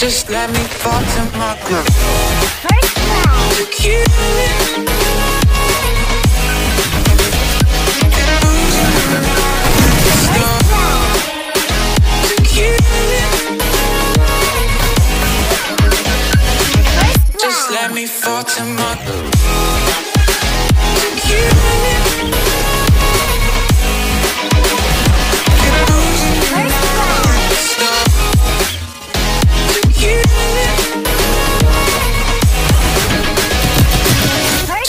Just let me fall to my grave. To you. Just let me fall to my you.